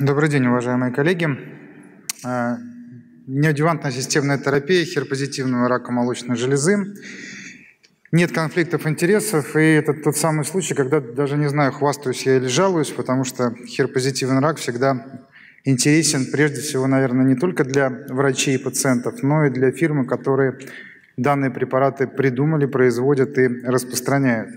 Добрый день, уважаемые коллеги. А, неодевантная системная терапия херпозитивного рака молочной железы. Нет конфликтов интересов, и это тот самый случай, когда даже не знаю, хвастаюсь я или жалуюсь, потому что херпозитивный рак всегда интересен прежде всего, наверное, не только для врачей и пациентов, но и для фирмы, которые данные препараты придумали, производят и распространяют.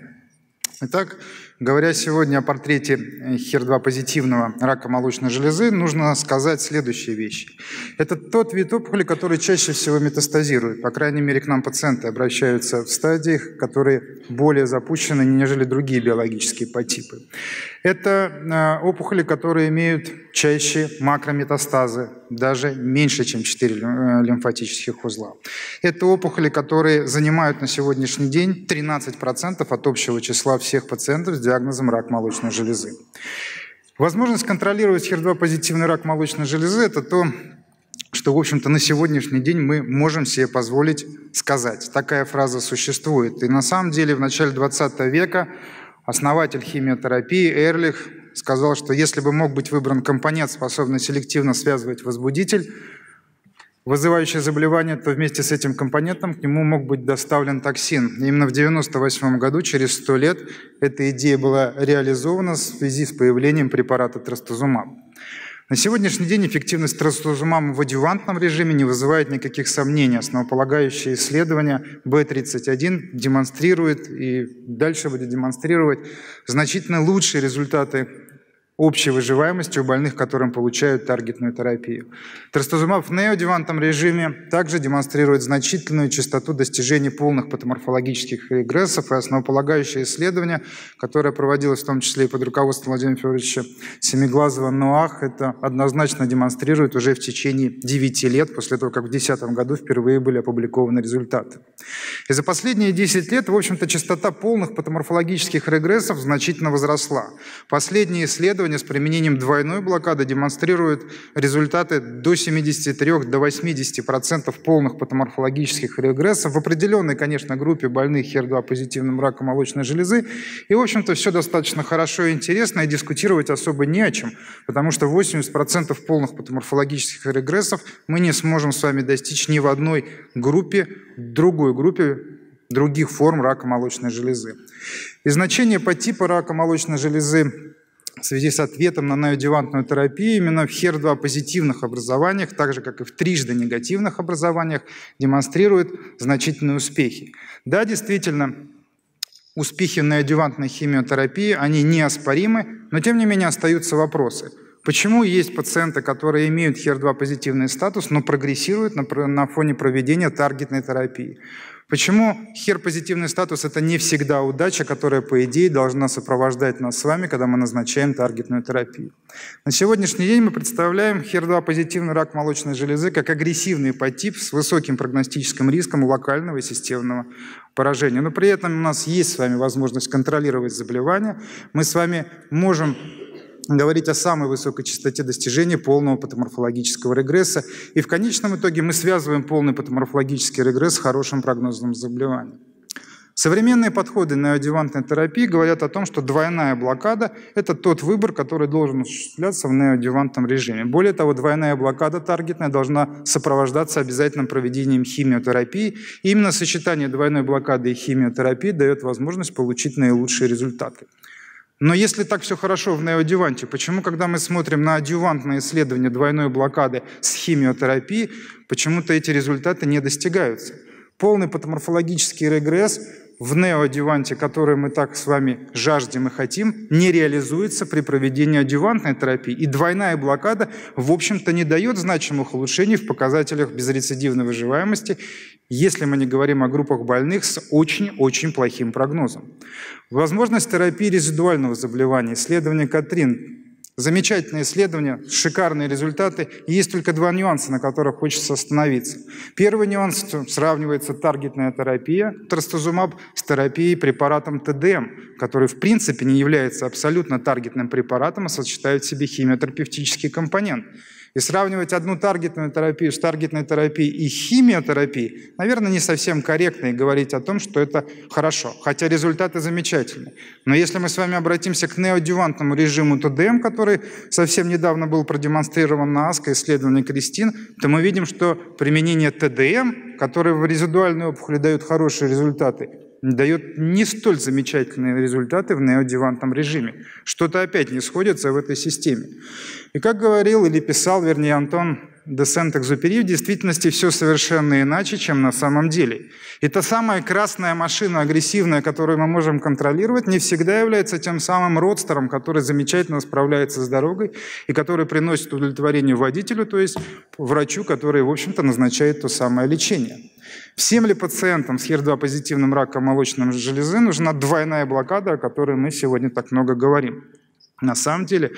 Итак, говоря сегодня о портрете HER2 позитивного рака молочной железы, нужно сказать следующие вещи. Это тот вид опухоли, который чаще всего метастазирует. По крайней мере, к нам пациенты обращаются в стадиях, которые более запущены, нежели другие биологические подтипы. Это э, опухоли, которые имеют чаще макрометастазы, даже меньше, чем 4 э, лимфатических узла. Это опухоли, которые занимают на сегодняшний день 13% от общего числа всех пациентов с диагнозом рак молочной железы. Возможность контролировать HER2-позитивный рак молочной железы – это то, что, в общем-то, на сегодняшний день мы можем себе позволить сказать. Такая фраза существует. И на самом деле в начале 20 века основатель химиотерапии Эрлих сказал, что если бы мог быть выбран компонент, способный селективно связывать возбудитель, вызывающий заболевание, то вместе с этим компонентом к нему мог быть доставлен токсин. И именно в 1998 году, через 100 лет, эта идея была реализована в связи с появлением препарата трастузумаб. На сегодняшний день эффективность трастузумаба в адювантном режиме не вызывает никаких сомнений. Основополагающие исследования B31 демонстрируют и дальше будет демонстрировать значительно лучшие результаты общей выживаемости у больных, которым получают таргетную терапию. Трастузумаб в неодевантном режиме также демонстрирует значительную частоту достижения полных патоморфологических регрессов и основополагающее исследование, которое проводилось в том числе и под руководством Владимира Федоровича Семиглазова НОАХ, это однозначно демонстрирует уже в течение 9 лет, после того, как в 2010 году впервые были опубликованы результаты. И за последние 10 лет, в общем-то, частота полных патоморфологических регрессов значительно возросла. Последние исследования исследования с применением двойной блокады демонстрируют результаты до 73 до 80% полных патоморфологических регрессов в определенной, конечно, группе больных HER2 позитивным раком молочной железы. И, в общем-то, все достаточно хорошо и интересно, и дискутировать особо не о чем, потому что 80% полных патоморфологических регрессов мы не сможем с вами достичь ни в одной группе, другой группе других форм рака молочной железы. И значение по типу рака молочной железы в связи с ответом на неодевантную терапию именно в HER2 позитивных образованиях, так же как и в трижды негативных образованиях, демонстрирует значительные успехи. Да, действительно, успехи на неодевантной химиотерапии, они неоспоримы, но тем не менее остаются вопросы. Почему есть пациенты, которые имеют HER2 позитивный статус, но прогрессируют на, на фоне проведения таргетной терапии? Почему хер-позитивный статус – это не всегда удача, которая, по идее, должна сопровождать нас с вами, когда мы назначаем таргетную терапию? На сегодняшний день мы представляем хер-2 позитивный рак молочной железы как агрессивный подтип с высоким прогностическим риском локального и системного поражения. Но при этом у нас есть с вами возможность контролировать заболевание. Мы с вами можем говорить о самой высокой частоте достижения полного патоморфологического регресса. И в конечном итоге мы связываем полный патоморфологический регресс с хорошим прогнозом заболевания. Современные подходы на неоадъювантной терапии говорят о том, что двойная блокада – это тот выбор, который должен осуществляться в неоадъювантном режиме. Более того, двойная блокада таргетная должна сопровождаться обязательным проведением химиотерапии. И именно сочетание двойной блокады и химиотерапии дает возможность получить наилучшие результаты. Но если так все хорошо в неоадюванте, почему, когда мы смотрим на адювантное исследование двойной блокады с химиотерапией, почему-то эти результаты не достигаются? Полный патоморфологический регресс в неоадюванте, который мы так с вами жаждем и хотим, не реализуется при проведении адювантной терапии. И двойная блокада, в общем-то, не дает значимых улучшений в показателях безрецидивной выживаемости, если мы не говорим о группах больных с очень-очень плохим прогнозом. Возможность терапии резидуального заболевания, исследование Катрин, Замечательное исследование, шикарные результаты. Есть только два нюанса, на которых хочется остановиться. Первый нюанс сравнивается таргетная терапия трастузумаб с терапией препаратом ТДМ, который в принципе не является абсолютно таргетным препаратом, а сочетает в себе химиотерапевтический компонент. И сравнивать одну таргетную терапию с таргетной терапией и химиотерапией, наверное, не совсем корректно и говорить о том, что это хорошо, хотя результаты замечательные. Но если мы с вами обратимся к неодювантному режиму ТДМ, который совсем недавно был продемонстрирован на АСКО, исследовании Кристин, то мы видим, что применение ТДМ, которое в резидуальной опухоли дает хорошие результаты, дает не столь замечательные результаты в неодевантном режиме. Что-то опять не сходится в этой системе. И как говорил или писал, вернее, Антон де Сент-Экзупери, в действительности все совершенно иначе, чем на самом деле. И та самая красная машина агрессивная, которую мы можем контролировать, не всегда является тем самым родстером, который замечательно справляется с дорогой и который приносит удовлетворение водителю, то есть врачу, который, в общем-то, назначает то самое лечение. Всем ли пациентам с HER2-позитивным раком молочной железы нужна двойная блокада, о которой мы сегодня так много говорим? На самом деле,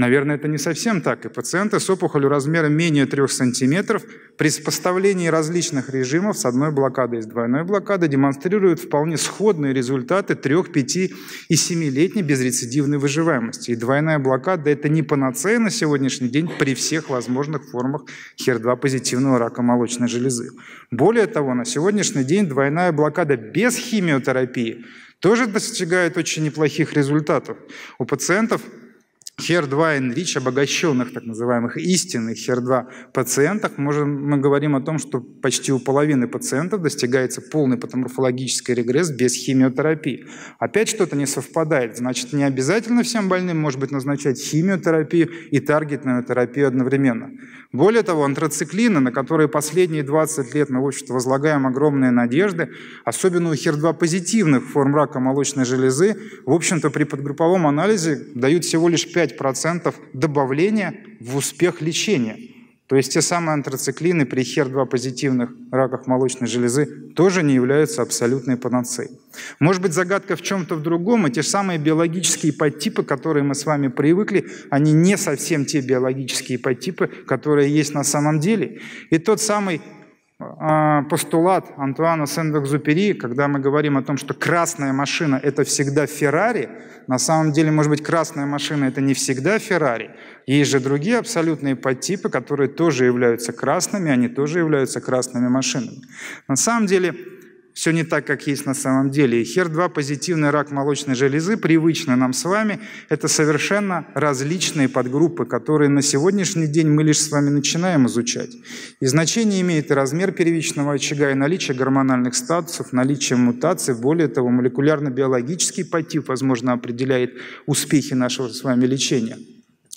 Наверное, это не совсем так. И пациенты с опухолью размером менее 3 см при сопоставлении различных режимов с одной блокадой и с двойной блокадой демонстрируют вполне сходные результаты 3, 5 и 7-летней безрецидивной выживаемости. И двойная блокада – это не панацея на сегодняшний день при всех возможных формах HER2-позитивного рака молочной железы. Более того, на сегодняшний день двойная блокада без химиотерапии тоже достигает очень неплохих результатов. У пациентов HER2 enrich, обогащенных, так называемых истинных HER2 пациентах, можем, мы говорим о том, что почти у половины пациентов достигается полный патоморфологический регресс без химиотерапии. Опять что-то не совпадает, значит, не обязательно всем больным, может быть, назначать химиотерапию и таргетную терапию одновременно. Более того, антрациклины, на которые последние 20 лет мы, в общем-то, возлагаем огромные надежды, особенно у HER2-позитивных форм рака молочной железы, в общем-то, при подгрупповом анализе дают всего лишь 5% добавления в успех лечения. То есть те самые антрациклины при HER2 позитивных раках молочной железы тоже не являются абсолютной панацеей. Может быть, загадка в чем-то в другом, и те самые биологические подтипы, которые мы с вами привыкли, они не совсем те биологические подтипы, которые есть на самом деле. И тот самый постулат Антуана Сен-Экзупери, когда мы говорим о том, что красная машина – это всегда Феррари, на самом деле, может быть, красная машина – это не всегда Феррари. Есть же другие абсолютные подтипы, которые тоже являются красными, они тоже являются красными машинами. На самом деле, все не так, как есть на самом деле. И HER2 позитивный рак молочной железы, привычный нам с вами, это совершенно различные подгруппы, которые на сегодняшний день мы лишь с вами начинаем изучать. И значение имеет и размер первичного очага, и наличие гормональных статусов, наличие мутаций. Более того, молекулярно-биологический подтип, возможно, определяет успехи нашего с вами лечения.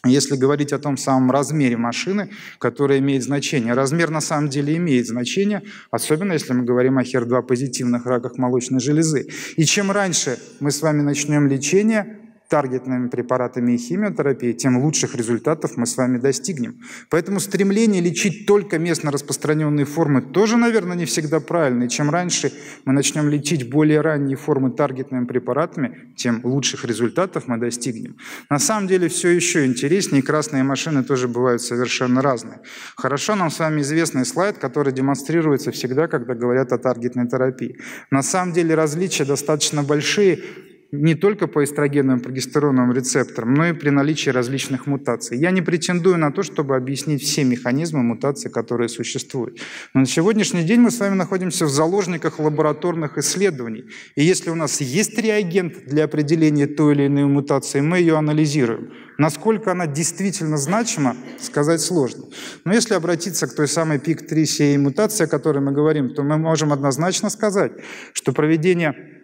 Если говорить о том самом размере машины, которая имеет значение, размер на самом деле имеет значение, особенно если мы говорим о HER2 позитивных раках молочной железы. И чем раньше мы с вами начнем лечение, таргетными препаратами и химиотерапией, тем лучших результатов мы с вами достигнем. Поэтому стремление лечить только местно распространенные формы тоже, наверное, не всегда правильно. И чем раньше мы начнем лечить более ранние формы таргетными препаратами, тем лучших результатов мы достигнем. На самом деле все еще интереснее, и красные машины тоже бывают совершенно разные. Хорошо нам с вами известный слайд, который демонстрируется всегда, когда говорят о таргетной терапии. На самом деле различия достаточно большие, не только по эстрогенным прогестероновым рецепторам, но и при наличии различных мутаций. Я не претендую на то, чтобы объяснить все механизмы мутаций, которые существуют. Но на сегодняшний день мы с вами находимся в заложниках лабораторных исследований. И если у нас есть реагент для определения той или иной мутации, мы ее анализируем. Насколько она действительно значима, сказать сложно. Но если обратиться к той самой пик-3 сей мутации, о которой мы говорим, то мы можем однозначно сказать, что проведение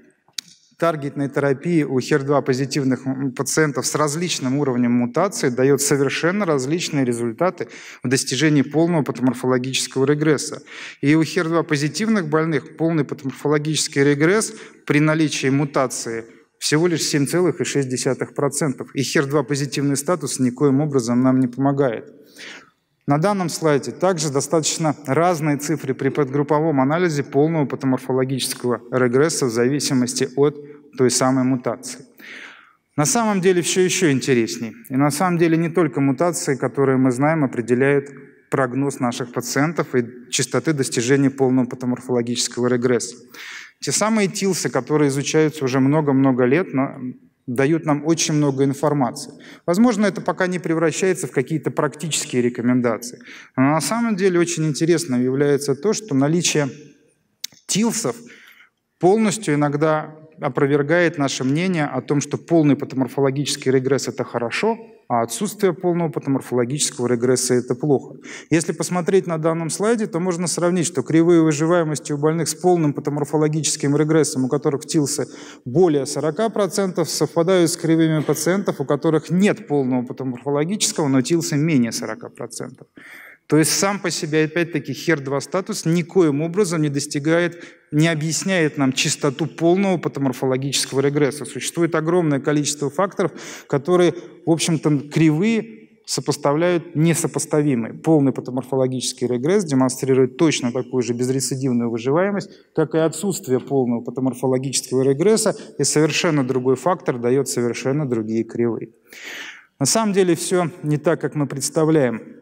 таргетной терапии у HER2 позитивных пациентов с различным уровнем мутации дает совершенно различные результаты в достижении полного патоморфологического регресса. И у HER2 позитивных больных полный патоморфологический регресс при наличии мутации всего лишь 7,6%. И HER2 позитивный статус никоим образом нам не помогает. На данном слайде также достаточно разные цифры при подгрупповом анализе полного патоморфологического регресса в зависимости от той самой мутации. На самом деле все еще интереснее. И на самом деле не только мутации, которые мы знаем, определяют прогноз наших пациентов и частоты достижения полного патоморфологического регресса. Те самые ТИЛСы, которые изучаются уже много-много лет, но дают нам очень много информации. Возможно, это пока не превращается в какие-то практические рекомендации. Но на самом деле очень интересно является то, что наличие тилсов полностью иногда опровергает наше мнение о том, что полный патоморфологический регресс – это хорошо, а отсутствие полного патоморфологического регресса – это плохо. Если посмотреть на данном слайде, то можно сравнить, что кривые выживаемости у больных с полным патоморфологическим регрессом, у которых ТИЛСы более 40%, совпадают с кривыми пациентов, у которых нет полного патоморфологического, но ТИЛСы менее 40%. То есть сам по себе, опять-таки, HER2 статус никоим образом не достигает, не объясняет нам чистоту полного патоморфологического регресса. Существует огромное количество факторов, которые, в общем-то, кривые сопоставляют несопоставимые. Полный патоморфологический регресс демонстрирует точно такую же безрецидивную выживаемость, как и отсутствие полного патоморфологического регресса, и совершенно другой фактор дает совершенно другие кривые. На самом деле все не так, как мы представляем.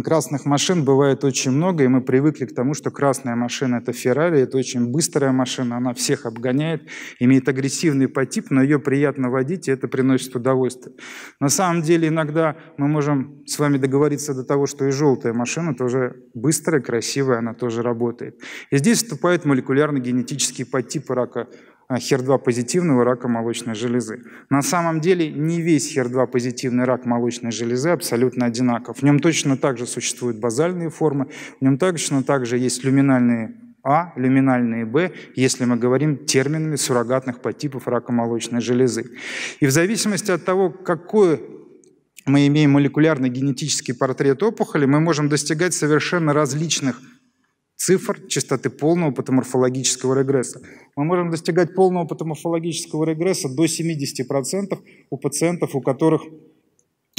Красных машин бывает очень много, и мы привыкли к тому, что красная машина – это Феррари, это очень быстрая машина, она всех обгоняет, имеет агрессивный подтип, но ее приятно водить, и это приносит удовольствие. На самом деле иногда мы можем с вами договориться до того, что и желтая машина тоже быстрая, красивая, она тоже работает. И здесь вступает молекулярно-генетический подтип рака HER2 позитивного рака молочной железы. На самом деле не весь HER2 позитивный рак молочной железы абсолютно одинаков. В нем точно так же существуют базальные формы, в нем точно так же есть люминальные а, люминальные Б, если мы говорим терминами суррогатных подтипов рака молочной железы. И в зависимости от того, какой мы имеем молекулярный генетический портрет опухоли, мы можем достигать совершенно различных цифр частоты полного патоморфологического регресса. Мы можем достигать полного патоморфологического регресса до 70% у пациентов, у которых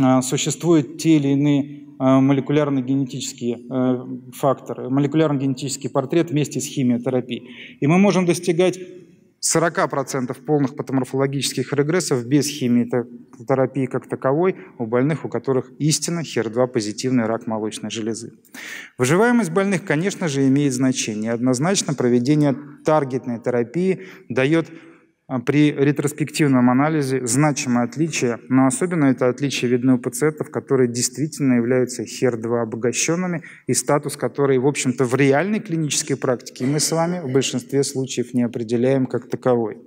а, существуют те или иные а, молекулярно-генетические а, факторы, молекулярно-генетический портрет вместе с химиотерапией. И мы можем достигать 40% полных патоморфологических регрессов без химиотерапии как таковой у больных, у которых истинно HER2 позитивный рак молочной железы. Выживаемость больных, конечно же, имеет значение. Однозначно проведение таргетной терапии дает при ретроспективном анализе значимое отличие, но особенно это отличие видно у пациентов, которые действительно являются HER2 обогащенными и статус, который, в общем-то, в реальной клинической практике мы с вами в большинстве случаев не определяем как таковой.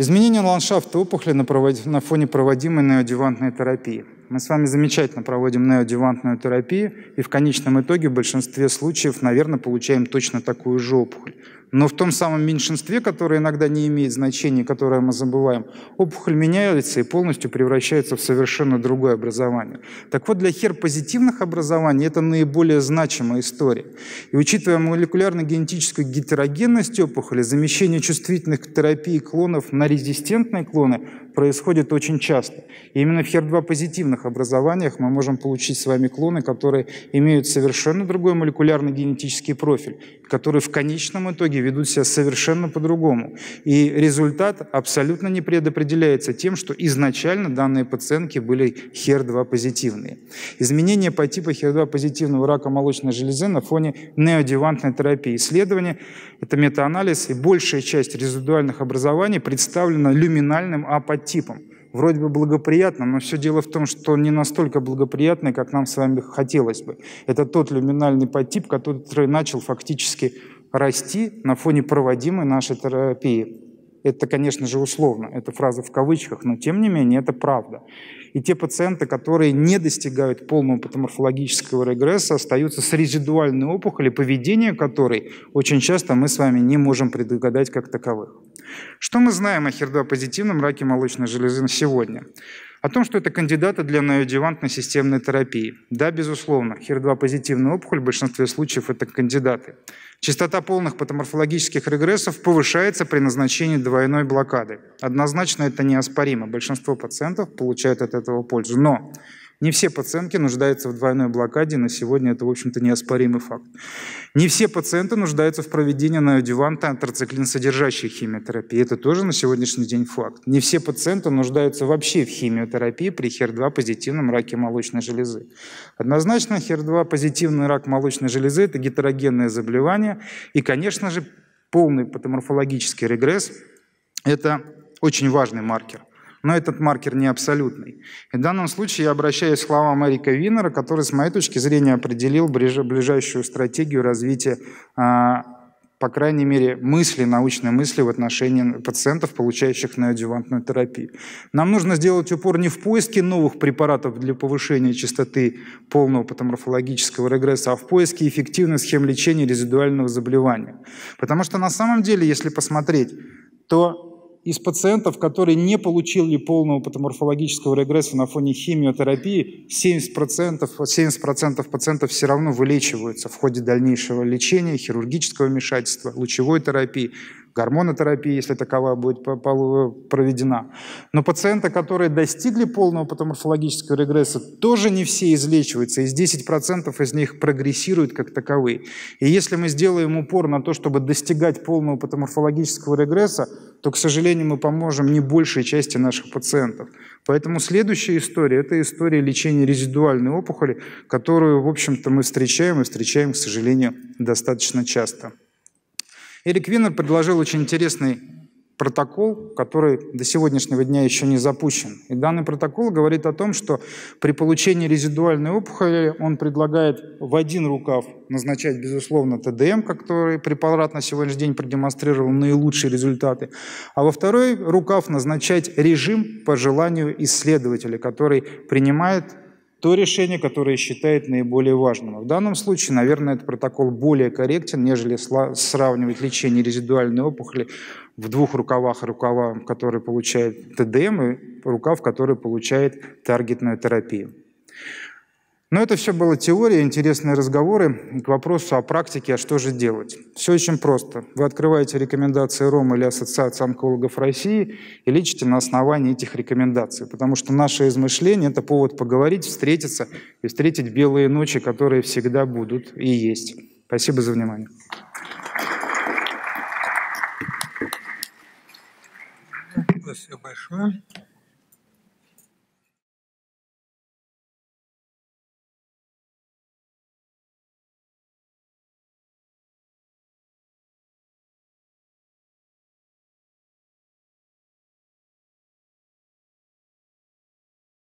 Изменение ландшафта опухоли на, провод... на фоне проводимой неодевантной терапии. Мы с вами замечательно проводим неодевантную терапию, и в конечном итоге в большинстве случаев, наверное, получаем точно такую же опухоль. Но в том самом меньшинстве, которое иногда не имеет значения, которое мы забываем, опухоль меняется и полностью превращается в совершенно другое образование. Так вот, для хер-позитивных образований это наиболее значимая история. И учитывая молекулярно-генетическую гетерогенность опухоли, замещение чувствительных к терапии клонов на резистентные клоны происходит очень часто. И именно в HER2-позитивных образованиях мы можем получить с вами клоны, которые имеют совершенно другой молекулярно-генетический профиль, которые в конечном итоге ведут себя совершенно по-другому. И результат абсолютно не предопределяется тем, что изначально данные пациентки были HER2-позитивные. Изменения по типу HER2-позитивного рака молочной железы на фоне неодевантной терапии. Исследование – это метаанализ, и большая часть резидуальных образований представлена люминальным апатитом подтипом. Вроде бы благоприятно, но все дело в том, что не настолько благоприятный, как нам с вами хотелось бы. Это тот люминальный подтип, который начал фактически расти на фоне проводимой нашей терапии. Это, конечно же, условно, это фраза в кавычках, но тем не менее это правда. И те пациенты, которые не достигают полного патоморфологического регресса, остаются с резидуальной опухолью, поведение которой очень часто мы с вами не можем предугадать как таковых. Что мы знаем о HER2-позитивном раке молочной железы сегодня? О том, что это кандидаты для неодевантной системной терапии. Да, безусловно, HER2-позитивная опухоль в большинстве случаев это кандидаты. Частота полных патоморфологических регрессов повышается при назначении двойной блокады. Однозначно это неоспоримо. Большинство пациентов получают от этого пользу. Но не все пациентки нуждаются в двойной блокаде, на сегодня это, в общем-то, неоспоримый факт. Не все пациенты нуждаются в проведении неодюванта антрациклин содержащей химиотерапии. Это тоже на сегодняшний день факт. Не все пациенты нуждаются вообще в химиотерапии при HER2 позитивном раке молочной железы. Однозначно, HER2 позитивный рак молочной железы – это гетерогенное заболевание и, конечно же, полный патоморфологический регресс Это очень важный маркер. Но этот маркер не абсолютный. И в данном случае я обращаюсь к словам Эрика Виннера, который, с моей точки зрения, определил ближайшую стратегию развития а, по крайней мере, мысли, научные мысли в отношении пациентов, получающих неоадъювантную терапию. Нам нужно сделать упор не в поиске новых препаратов для повышения частоты полного патоморфологического регресса, а в поиске эффективных схем лечения резидуального заболевания. Потому что на самом деле, если посмотреть, то из пациентов, которые не получили полного патоморфологического регресса на фоне химиотерапии, 70%, 70 пациентов все равно вылечиваются в ходе дальнейшего лечения, хирургического вмешательства, лучевой терапии гормонотерапии, если таковая будет проведена. Но пациенты, которые достигли полного патоморфологического регресса, тоже не все излечиваются. Из 10% из них прогрессируют как таковые. И если мы сделаем упор на то, чтобы достигать полного патоморфологического регресса, то, к сожалению, мы поможем не большей части наших пациентов. Поэтому следующая история – это история лечения резидуальной опухоли, которую, в общем-то, мы встречаем и встречаем, к сожалению, достаточно часто. Эрик Виннер предложил очень интересный протокол, который до сегодняшнего дня еще не запущен. И данный протокол говорит о том, что при получении резидуальной опухоли он предлагает в один рукав назначать, безусловно, ТДМ, который препарат на сегодняшний день продемонстрировал наилучшие результаты, а во второй рукав назначать режим по желанию исследователя, который принимает то решение, которое считает наиболее важным. В данном случае, наверное, этот протокол более корректен, нежели сравнивать лечение резидуальной опухоли в двух рукавах, рукава, который получает ТДМ, и рукав, который получает таргетную терапию. Но это все было теория, интересные разговоры. К вопросу о практике, а что же делать? Все очень просто. Вы открываете рекомендации РОМ или Ассоциации онкологов России и лечите на основании этих рекомендаций. Потому что наше измышление – это повод поговорить, встретиться и встретить белые ночи, которые всегда будут и есть. Спасибо за внимание. Спасибо большое.